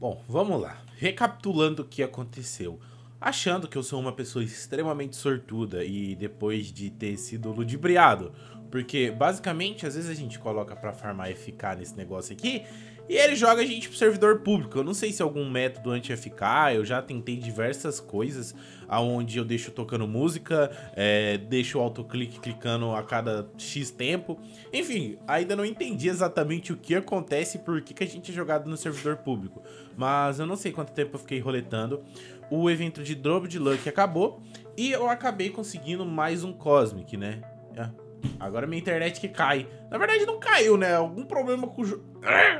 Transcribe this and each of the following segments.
Bom, vamos lá. Recapitulando o que aconteceu. Achando que eu sou uma pessoa extremamente sortuda e depois de ter sido ludibriado, porque basicamente às vezes a gente coloca pra farmar FK nesse negócio aqui e ele joga a gente pro servidor público. Eu não sei se é algum método anti-FK, eu já tentei diversas coisas, aonde eu deixo tocando música, é, deixo o autoclique clicando a cada X tempo. Enfim, ainda não entendi exatamente o que acontece e por que, que a gente é jogado no servidor público. Mas eu não sei quanto tempo eu fiquei roletando. O evento de Drop de Luck acabou e eu acabei conseguindo mais um Cosmic, né? É. Agora minha internet que cai. Na verdade não caiu, né? Algum problema com o jogo.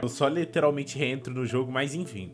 Eu só literalmente reentro no jogo, mas enfim.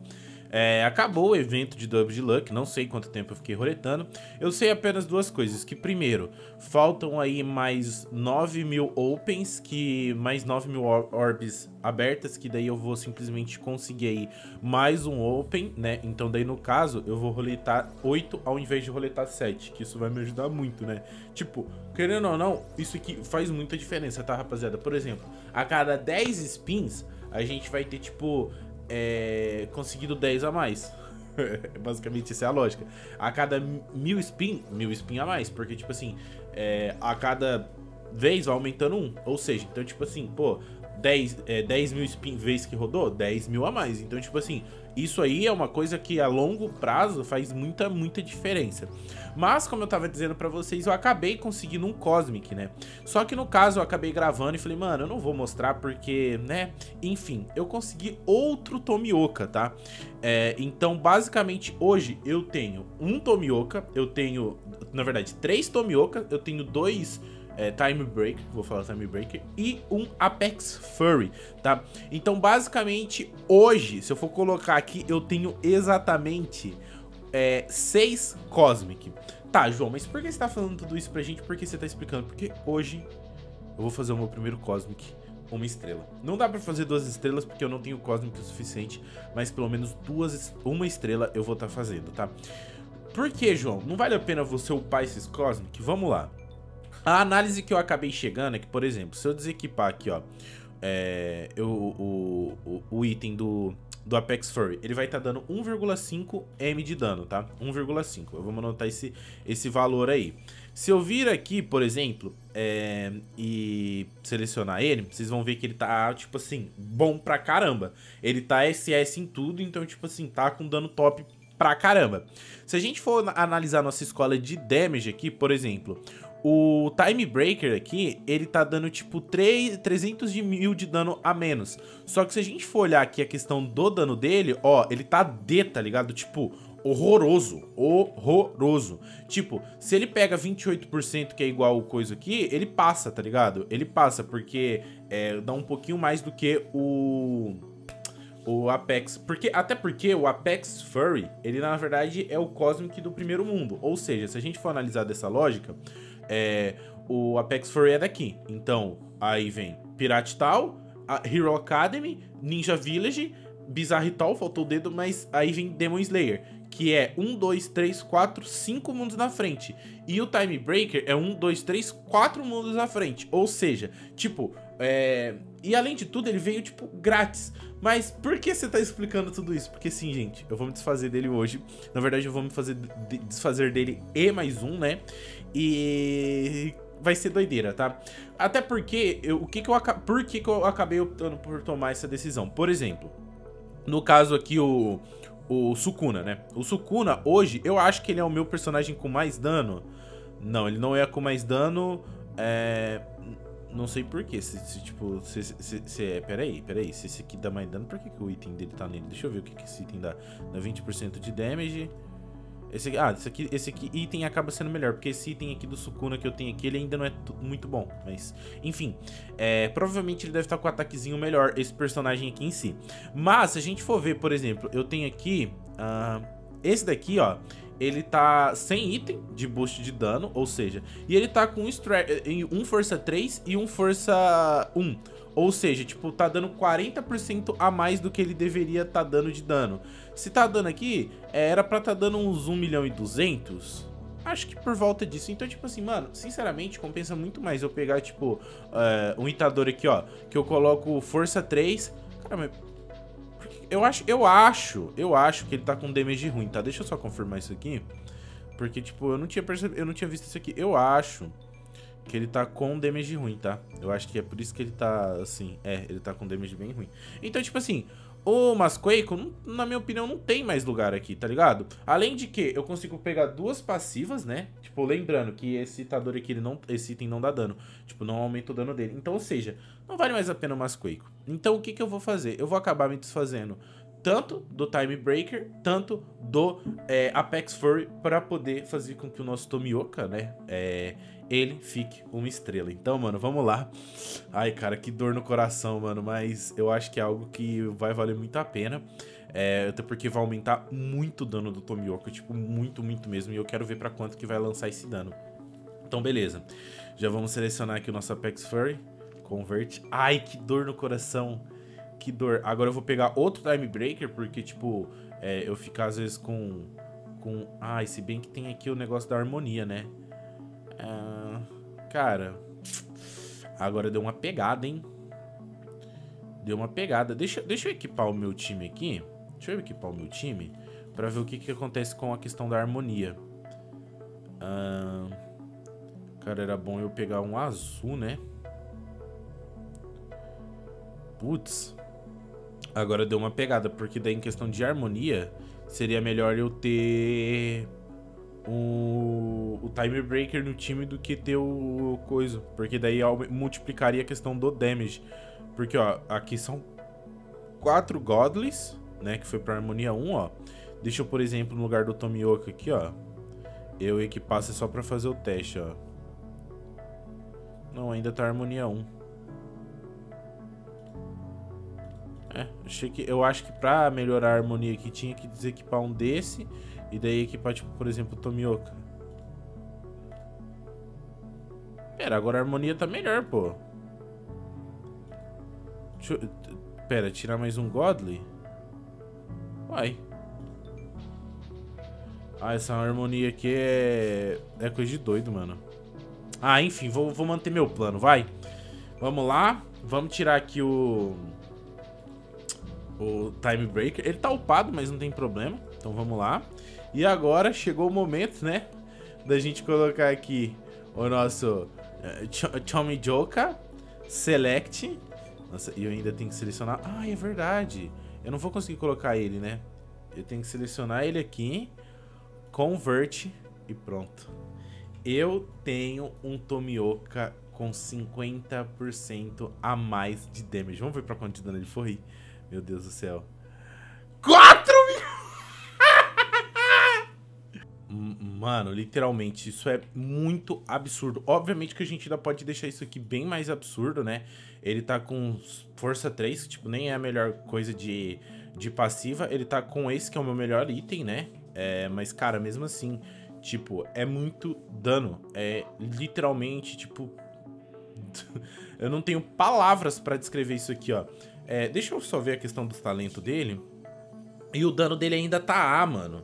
É, acabou o evento de Dub de Luck, não sei quanto tempo eu fiquei roletando. Eu sei apenas duas coisas, que primeiro, faltam aí mais 9 mil opens, que mais 9 mil orbs abertas, que daí eu vou simplesmente conseguir aí mais um open, né? Então daí no caso, eu vou roletar 8 ao invés de roletar 7, que isso vai me ajudar muito, né? Tipo, querendo ou não, isso aqui faz muita diferença, tá rapaziada? Por exemplo, a cada 10 spins, a gente vai ter tipo é, conseguido 10 a mais. Basicamente, essa é a lógica. A cada mil spin, mil spin a mais. Porque, tipo assim, é, a cada vez vai aumentando um. Ou seja, então, tipo assim, pô, 10, é, 10 mil spin vezes que rodou, 10 mil a mais. Então, tipo assim, isso aí é uma coisa que a longo prazo faz muita, muita diferença. Mas, como eu tava dizendo pra vocês, eu acabei conseguindo um Cosmic, né? Só que no caso eu acabei gravando e falei, mano, eu não vou mostrar porque, né? Enfim, eu consegui outro Tomioka, tá? É, então, basicamente, hoje eu tenho um Tomioka, eu tenho, na verdade, três Tomioka, eu tenho dois é, Time Breaker, vou falar Time Breaker, e um Apex Furry, tá? Então, basicamente, hoje, se eu for colocar aqui, eu tenho exatamente é, Cosmic. Tá, João, mas por que você tá falando tudo isso pra gente? Por que você tá explicando? Porque hoje eu vou fazer o meu primeiro Cosmic uma estrela. Não dá pra fazer duas estrelas porque eu não tenho Cosmic o suficiente, mas pelo menos duas, uma estrela eu vou estar tá fazendo, tá? Por que, João? Não vale a pena você upar esses Cosmic? Vamos lá. A análise que eu acabei chegando é que, por exemplo, se eu desequipar aqui, ó, é, eu, o, o, o item do, do Apex Furry, ele vai estar tá dando 1,5 M de dano, tá? 1,5. Vamos anotar esse, esse valor aí. Se eu vir aqui, por exemplo, é, e selecionar ele, vocês vão ver que ele tá, tipo assim, bom pra caramba. Ele tá SS em tudo, então, tipo assim, tá com dano top pra caramba. Se a gente for analisar nossa escola de damage aqui, por exemplo, o Time Breaker aqui, ele tá dando tipo 3, 300 de mil de dano a menos. Só que se a gente for olhar aqui a questão do dano dele, ó, ele tá D, tá ligado? Tipo, horroroso, horroroso. Tipo, se ele pega 28% que é igual o coisa aqui, ele passa, tá ligado? Ele passa, porque é, dá um pouquinho mais do que o o Apex, porque até porque o Apex Furry, ele na verdade é o Cosmic do primeiro mundo, ou seja, se a gente for analisar dessa lógica, é, o Apex Furry é daqui. Então, aí vem Pirate Tal, Hero Academy, Ninja Village, Bizarre Tal, faltou o dedo, mas aí vem Demon Slayer, que é 1, 2, 3, 4, 5 mundos na frente. E o Time Breaker é 1, 2, 3, 4 mundos na frente. Ou seja, tipo, é... E além de tudo, ele veio, tipo, grátis. Mas por que você tá explicando tudo isso? Porque sim, gente, eu vou me desfazer dele hoje. Na verdade, eu vou me fazer desfazer dele e mais um, né? E vai ser doideira, tá? Até porque, eu, o que que eu, por que, que eu acabei optando por tomar essa decisão? Por exemplo, no caso aqui, o, o Sukuna, né? O Sukuna, hoje, eu acho que ele é o meu personagem com mais dano. Não, ele não é com mais dano. É... Não sei porquê. Se, se, tipo, se, se, se, é. Peraí, peraí. Se esse aqui dá mais dano, por que, que o item dele tá nele? Deixa eu ver o que, que esse item dá. Dá 20% de damage. Esse ah, esse aqui, esse aqui item acaba sendo melhor, porque esse item aqui do Sukuna que eu tenho aqui, ele ainda não é muito bom. Mas, enfim, é, provavelmente ele deve estar com um ataquezinho melhor, esse personagem aqui em si. Mas, se a gente for ver, por exemplo, eu tenho aqui, uh, esse daqui, ó, ele tá sem item de boost de dano, ou seja, e ele tá com um, um força 3 e um força 1. Ou seja, tipo, tá dando 40% a mais do que ele deveria tá dando de dano. Se tá dando aqui, é, era pra tá dando uns 1 milhão e 200. Acho que por volta disso. Então, tipo assim, mano, sinceramente, compensa muito mais eu pegar, tipo, uh, um itador aqui, ó. Que eu coloco força 3. Cara, mas eu acho, eu acho, eu acho que ele tá com damage ruim, tá? Deixa eu só confirmar isso aqui. Porque, tipo, eu não tinha percebido, eu não tinha visto isso aqui. Eu acho que ele tá com damage ruim, tá? Eu acho que é por isso que ele tá, assim, é, ele tá com damage bem ruim. Então, tipo assim, o Masquake, na minha opinião, não tem mais lugar aqui, tá ligado? Além de que eu consigo pegar duas passivas, né? Tipo, lembrando que esse citador aqui, ele não, esse item não dá dano. Tipo, não aumenta o dano dele. Então, ou seja, não vale mais a pena o Masquake. Então, o que que eu vou fazer? Eu vou acabar me desfazendo tanto do Time Breaker, tanto do é, Apex Fury, para poder fazer com que o nosso Tomioka, né, é, ele fique uma estrela. Então, mano, vamos lá. Ai, cara, que dor no coração, mano, mas eu acho que é algo que vai valer muito a pena. É, até porque vai aumentar muito o dano do Tomioka, tipo, muito, muito mesmo, e eu quero ver para quanto que vai lançar esse dano. Então, beleza. Já vamos selecionar aqui o nosso Apex Fury. Convert. Ai, que dor no coração que dor. Agora eu vou pegar outro Time Breaker, porque, tipo, é, eu ficar às vezes com... com... Ah, se bem que tem aqui o negócio da harmonia, né? Ah, cara... Agora deu uma pegada, hein? Deu uma pegada. Deixa, deixa eu equipar o meu time aqui. Deixa eu equipar o meu time pra ver o que, que acontece com a questão da harmonia. Ah, cara, era bom eu pegar um azul, né? Putz. Agora deu uma pegada, porque daí em questão de harmonia, seria melhor eu ter o, o Timer Breaker no time do que ter o coisa. Porque daí multiplicaria a questão do damage. Porque, ó, aqui são quatro Godless, né, que foi pra harmonia 1, ó. Deixa eu, por exemplo, no lugar do Tomioka aqui, ó. Eu equipasse só pra fazer o teste, ó. Não, ainda tá harmonia 1. É, achei que, eu acho que pra melhorar a harmonia aqui tinha que desequipar um desse e daí equipar, tipo, por exemplo, Tomioka. Pera, agora a harmonia tá melhor, pô. Eu... Pera, tirar mais um Godly? Vai. Ah, essa harmonia aqui é... É coisa de doido, mano. Ah, enfim, vou, vou manter meu plano, vai. Vamos lá. Vamos tirar aqui o o Time Breaker. Ele tá upado, mas não tem problema. Então vamos lá. E agora chegou o momento, né? Da gente colocar aqui o nosso uh, Ch Chomi Joka Select. Nossa, e eu ainda tenho que selecionar... Ah, é verdade. Eu não vou conseguir colocar ele, né? Eu tenho que selecionar ele aqui. Convert e pronto. Eu tenho um Tomioka com 50% a mais de damage. Vamos ver pra quanto de dano ele foi. Meu Deus do céu. 4 mil! Mano, literalmente, isso é muito absurdo. Obviamente que a gente ainda pode deixar isso aqui bem mais absurdo, né? Ele tá com força 3, tipo, nem é a melhor coisa de, de passiva. Ele tá com esse, que é o meu melhor item, né? É, mas, cara, mesmo assim, tipo, é muito dano. É literalmente, tipo... eu não tenho palavras pra descrever isso aqui, ó. É, deixa eu só ver a questão do talento dele. E o dano dele ainda tá A, mano.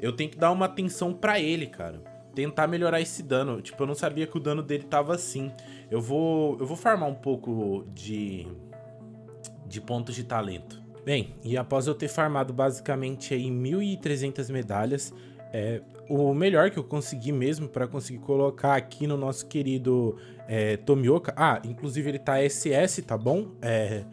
Eu tenho que dar uma atenção pra ele, cara. Tentar melhorar esse dano. Tipo, eu não sabia que o dano dele tava assim. Eu vou, eu vou farmar um pouco de, de pontos de talento. Bem, e após eu ter farmado basicamente aí 1.300 medalhas, é, o melhor que eu consegui mesmo para conseguir colocar aqui no nosso querido é, Tomioka... Ah, inclusive ele tá SS, tá bom? É...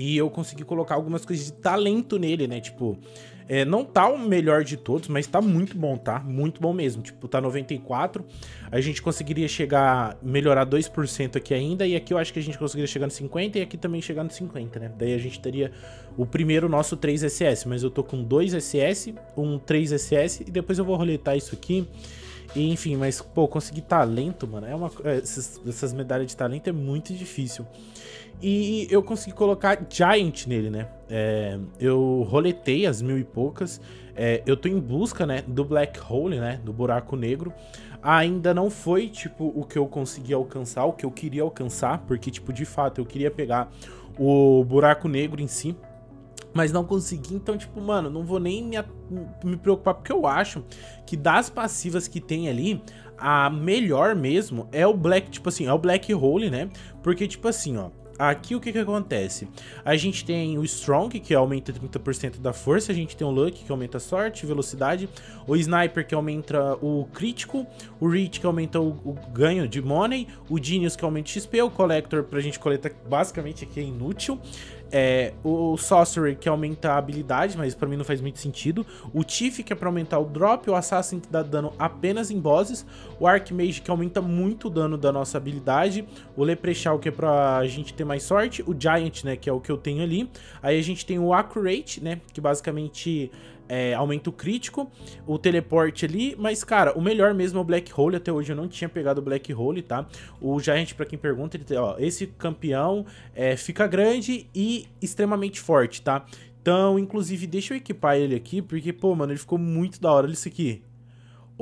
E eu consegui colocar algumas coisas de talento nele, né? Tipo, é, não tá o melhor de todos, mas tá muito bom, tá? Muito bom mesmo. Tipo, tá 94. A gente conseguiria chegar, melhorar 2% aqui ainda. E aqui eu acho que a gente conseguiria chegar no 50 e aqui também chegar no 50, né? Daí a gente teria o primeiro nosso 3 SS. Mas eu tô com 2 SS, um 3 SS e depois eu vou roletar isso aqui. E, enfim, mas, pô, conseguir talento, mano, é uma. É, essas, essas medalhas de talento é muito difícil. E eu consegui colocar Giant nele, né? É, eu roletei as mil e poucas. É, eu tô em busca, né, do Black Hole, né? Do buraco negro. Ainda não foi, tipo, o que eu consegui alcançar, o que eu queria alcançar. Porque, tipo, de fato, eu queria pegar o buraco negro em si. Mas não consegui, então, tipo, mano, não vou nem me, me preocupar, porque eu acho que das passivas que tem ali, a melhor mesmo é o Black, tipo assim, é o Black Hole, né? Porque, tipo assim, ó, aqui o que que acontece? A gente tem o Strong, que aumenta 30% da força, a gente tem o Luck, que aumenta a sorte, velocidade, o Sniper, que aumenta o crítico, o Reach, que aumenta o, o ganho de money, o Genius, que aumenta XP, o Collector, pra gente coletar, basicamente aqui é inútil, é, o Sorcerer, que aumenta a habilidade, mas pra mim não faz muito sentido. O Tiff, que é pra aumentar o drop. O Assassin, que dá dano apenas em bosses. O Archmage, que aumenta muito o dano da nossa habilidade. O Leprechaun, que é pra gente ter mais sorte. O Giant, né, que é o que eu tenho ali. Aí a gente tem o Accurate, né, que basicamente é, aumenta o crítico, o teleporte ali, mas, cara, o melhor mesmo é o Black Hole, até hoje eu não tinha pegado o Black Hole, tá? O Giant, pra quem pergunta, ele ó, esse campeão é, fica grande e extremamente forte, tá? Então, inclusive, deixa eu equipar ele aqui, porque, pô, mano, ele ficou muito da hora, isso aqui.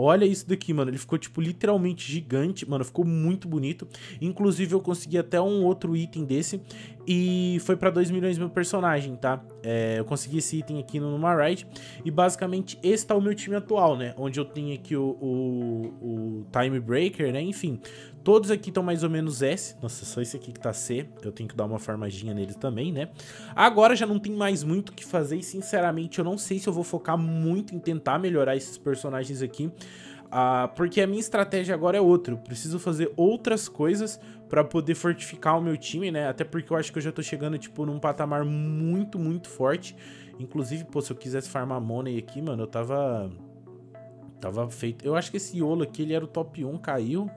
Olha isso daqui, mano. Ele ficou, tipo, literalmente gigante. Mano, ficou muito bonito. Inclusive, eu consegui até um outro item desse. E foi pra 2 milhões meu personagem, tá? É, eu consegui esse item aqui no Numa Ride. E, basicamente, esse tá o meu time atual, né? Onde eu tenho aqui o, o, o Time Breaker, né? Enfim, todos aqui estão mais ou menos S. Nossa, só esse aqui que tá C. Eu tenho que dar uma farmaginha nele também, né? Agora já não tem mais muito o que fazer. E, sinceramente, eu não sei se eu vou focar muito em tentar melhorar esses personagens aqui. Uh, porque a minha estratégia agora é outra. Eu preciso fazer outras coisas para poder fortificar o meu time, né? Até porque eu acho que eu já tô chegando, tipo, num patamar muito, muito forte. Inclusive, pô, se eu quisesse farmar money aqui, mano, eu tava... Tava feito... Eu acho que esse Yolo aqui, ele era o top 1, caiu.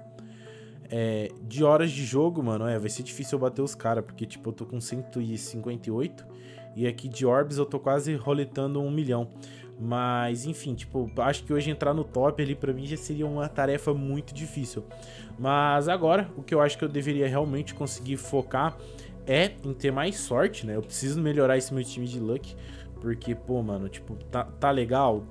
É, de horas de jogo, mano, é, vai ser difícil eu bater os caras, porque, tipo, eu tô com 158. E aqui de orbs eu tô quase roletando um milhão. Mas, enfim, tipo, acho que hoje entrar no top ali pra mim já seria uma tarefa muito difícil. Mas agora, o que eu acho que eu deveria realmente conseguir focar é em ter mais sorte, né? Eu preciso melhorar esse meu time de luck. Porque, pô, mano, tipo, tá, tá legal?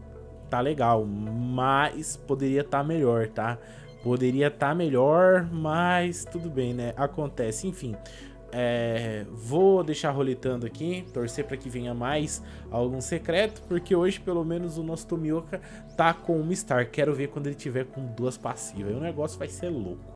Tá legal, mas poderia tá melhor, tá? Poderia estar tá melhor, mas tudo bem, né? Acontece, enfim. É, vou deixar roletando aqui, torcer para que venha mais algum secreto, porque hoje pelo menos o nosso Tomioka tá com uma star. Quero ver quando ele tiver com duas passivas. O negócio vai ser louco.